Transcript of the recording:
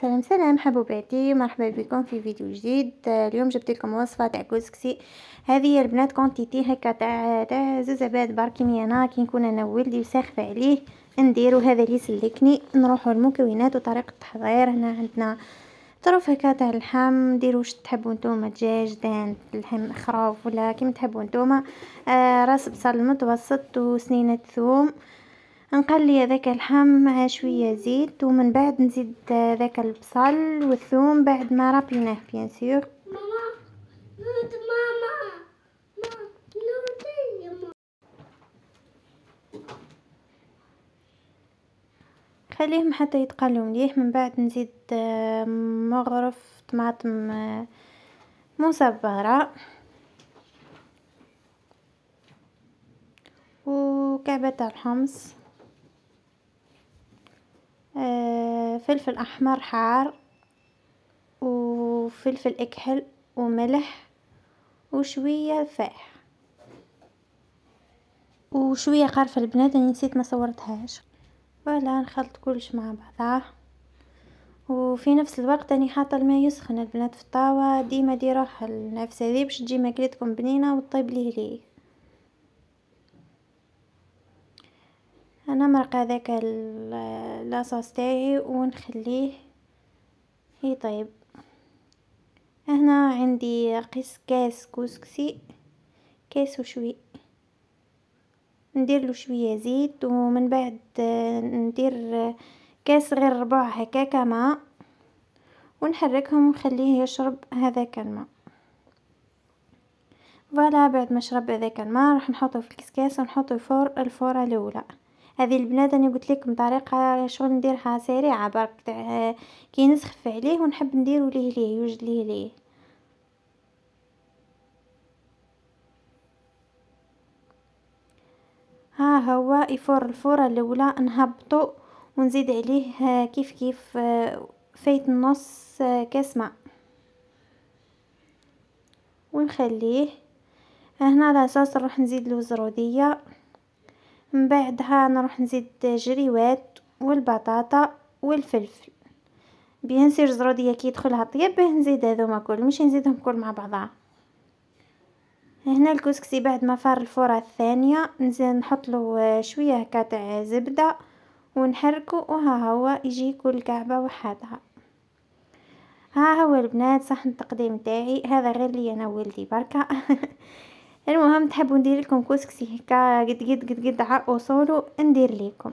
سلام سلام. حبوباتي مرحبا بكم في فيديو جديد. اليوم جبت لكم وصفة تاع كسكسي هذه البنات quantité هكا تاع تاع زوز عباد برك أنا كي نكون أنا ولدي وساخفة عليه نديرو هذا اللي سلكني نروحوا المكونات وطريقة التحضير. هنا عندنا طرف هكا تاع اللحم. نديرو واش تحبوا نتوما دجاج dinde اللحم خروف ولا كيما تحبوا نتوما. آه راس بصل متوسط وسنينة ثوم. نقلي هذاك اللحم مع شوية زيت ومن بعد نزيد ذاك البصل والثوم بعد ما رابيناه بيان سور خليهم حتى يتقلوا مليح. من بعد نزيد مغرف طماطم مصبرة. وكعبة الحمص. آه، فلفل أحمر حار وفلفل اكحل وملح وشوية فاح وشوية قرفة البنات أنا نسيت ما صورتهاش. فوالا نخلط كلش مع بعضاه وفي نفس الوقت اني حاطة الماء يسخن البنات في الطاوة ديما ديروه النفس هذه باش تجي ماكلتكم بنينة وطيب ليه ليه. أنا مرق هذاك la sauce تاعي ونخليه. يطيب هنا عندي قيس كاس كسكسي. كاس وشوي. ندير له شوية زيت ومن بعد ندير كاس غير ربع هكاكا ماء ونحركهم ونخليه يشرب هذاك الماء. voilà بعد ما شرب هذاك الماء راح نحطه في الكسكاس ونحطه يفور الفورة الأولى. هذه البنات أنا قلت لكم طريقه شغل نديرها سريعة برك. تاع كي نسخف عليه ونحب نديرو ليه ليه يوجد ليه ليه. ها هو يفور الفورة الأولى نهبطو ونزيد عليه كيف كيف فايت نص كاس ماء. ونخليه هنا أساس نروح نزيد له زروديه من بعدها نروح نزيد جريوات والبطاطا والفلفل. بيان سير زروديه كي يدخلها طيب نزيد هذوما كل مش نزيدهم كل مع بعضها هنا الكسكسي بعد ما فار الفوره الثانية نزيد نحط له شوية هكا تاع زبدة ونحركه وها هو يجي كل كعبة وحدها. ها هو البنات صحن التقديم تاعي هذا غير لي أنا ولدي بركة. المهم تحبوا ندير لكم كسكسي هكا قد قد قد قد على اصوله ندير لكم